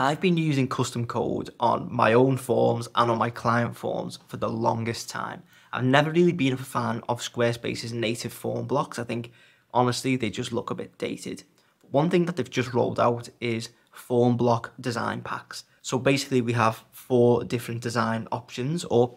I've been using custom code on my own forms and on my client forms for the longest time. I've never really been a fan of Squarespace's native form blocks. I think, honestly, they just look a bit dated. One thing that they've just rolled out is form block design packs. So basically, we have four different design options, or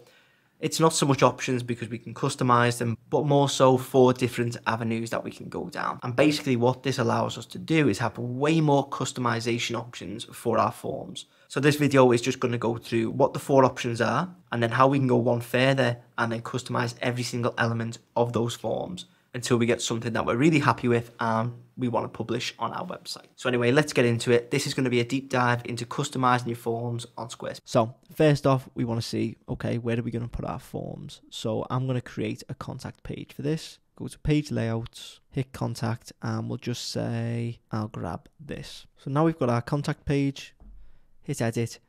it's not so much options because we can customize them, but more so four different avenues that we can go down. And basically what this allows us to do is have way more customization options for our forms. So this video is just going to go through what the four options are and then how we can go one further and then customize every single element of those forms until we get something that we're really happy with and we want to publish on our website. So anyway, let's get into it. This is going to be a deep dive into customizing your forms on Squarespace. So first off, we want to see, okay, where are we going to put our forms? So I'm going to create a contact page for this. Go to page layouts, hit contact, and we'll just say, I'll grab this. So now we've got our contact page, hit edit,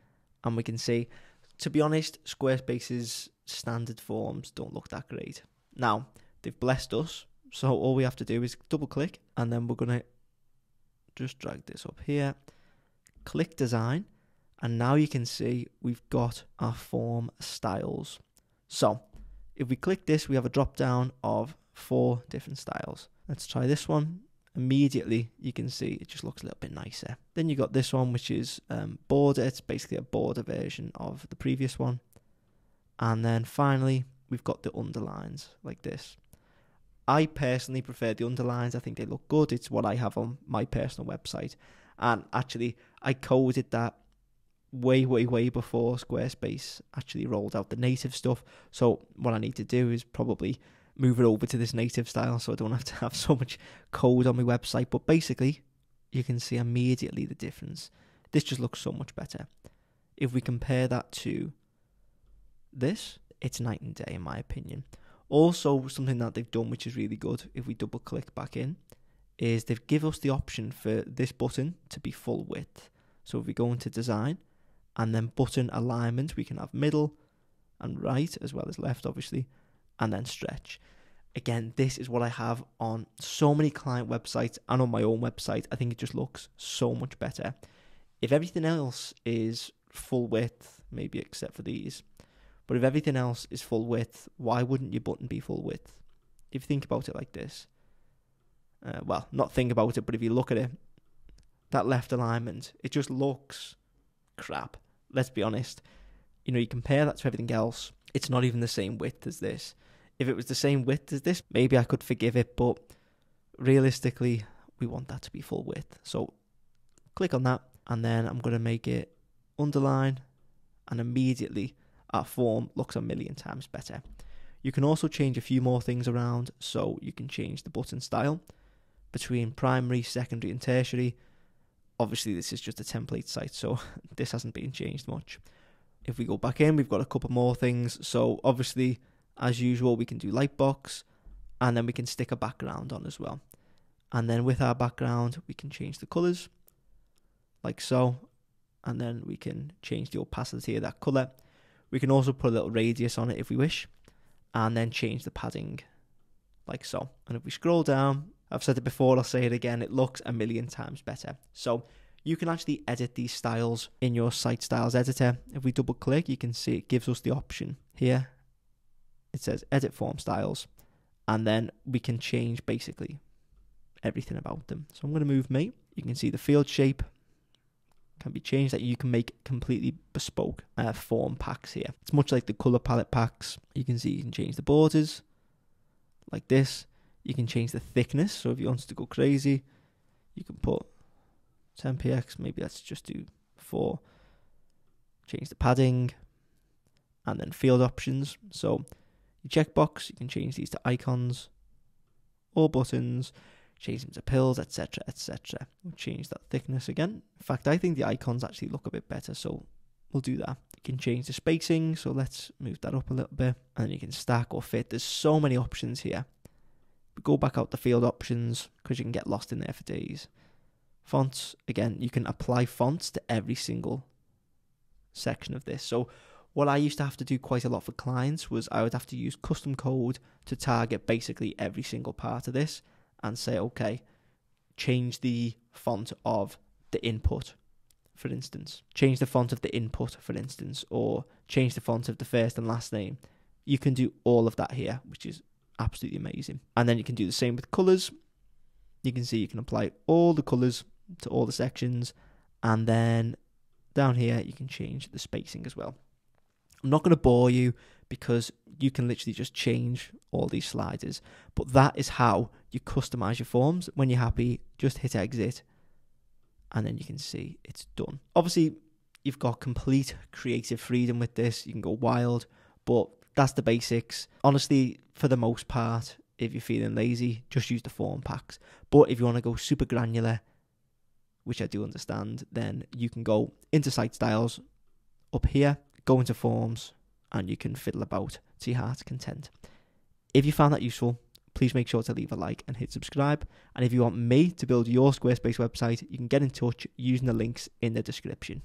and we can see, to be honest, Squarespace's standard forms don't look that great. Now, they've blessed us so all we have to do is double click and then we're going to just drag this up here, click design, and now you can see we've got our form styles. So if we click this, we have a drop down of four different styles. Let's try this one. Immediately, you can see it just looks a little bit nicer. Then you got this one, which is um, border. It's basically a border version of the previous one. And then finally, we've got the underlines like this. I personally prefer the underlines. I think they look good. It's what I have on my personal website. And actually, I coded that way, way, way before Squarespace actually rolled out the native stuff. So what I need to do is probably move it over to this native style so I don't have to have so much code on my website. But basically, you can see immediately the difference. This just looks so much better. If we compare that to this, it's night and day in my opinion. Also, something that they've done which is really good, if we double click back in, is they've give us the option for this button to be full width. So if we go into design and then button alignment, we can have middle and right as well as left, obviously, and then stretch. Again, this is what I have on so many client websites and on my own website. I think it just looks so much better. If everything else is full width, maybe except for these, but if everything else is full width, why wouldn't your button be full width? If you think about it like this, uh, well, not think about it, but if you look at it, that left alignment, it just looks crap. Let's be honest. You know, you compare that to everything else, it's not even the same width as this. If it was the same width as this, maybe I could forgive it, but realistically, we want that to be full width. So click on that, and then I'm going to make it underline, and immediately our form looks a million times better. You can also change a few more things around, so you can change the button style between primary, secondary, and tertiary. Obviously, this is just a template site, so this hasn't been changed much. If we go back in, we've got a couple more things. So, obviously, as usual, we can do lightbox and then we can stick a background on as well. And then with our background, we can change the colors like so, and then we can change the opacity of that color we can also put a little radius on it if we wish, and then change the padding like so. And if we scroll down, I've said it before, I'll say it again, it looks a million times better. So you can actually edit these styles in your site styles editor. If we double click, you can see it gives us the option here. It says edit form styles, and then we can change basically everything about them. So I'm going to move me. You can see the field shape, can be changed that you can make completely bespoke uh, form packs here. It's much like the color palette packs. You can see you can change the borders like this. You can change the thickness. So if you want to go crazy, you can put 10px. Maybe let's just do 4. Change the padding and then field options. So your checkbox, you can change these to icons or buttons change them to pills, etc., etc. We'll change that thickness again. In fact, I think the icons actually look a bit better, so we'll do that. You can change the spacing, so let's move that up a little bit, and then you can stack or fit. There's so many options here. We go back out the field options because you can get lost in there for days. Fonts, again, you can apply fonts to every single section of this. So what I used to have to do quite a lot for clients was I would have to use custom code to target basically every single part of this and say, okay, change the font of the input for instance, change the font of the input, for instance, or change the font of the first and last name. You can do all of that here, which is absolutely amazing. And then you can do the same with colors. You can see you can apply all the colors to all the sections, and then down here you can change the spacing as well. I'm not going to bore you because you can literally just change all these sliders, but that is how you customize your forms. When you're happy, just hit exit and then you can see it's done. Obviously, you've got complete creative freedom with this. You can go wild, but that's the basics. Honestly, for the most part, if you're feeling lazy, just use the form packs. But if you want to go super granular, which I do understand, then you can go into site styles up here, go into forms, and you can fiddle about to your heart's content. If you found that useful, please make sure to leave a like and hit subscribe. And if you want me to build your Squarespace website, you can get in touch using the links in the description.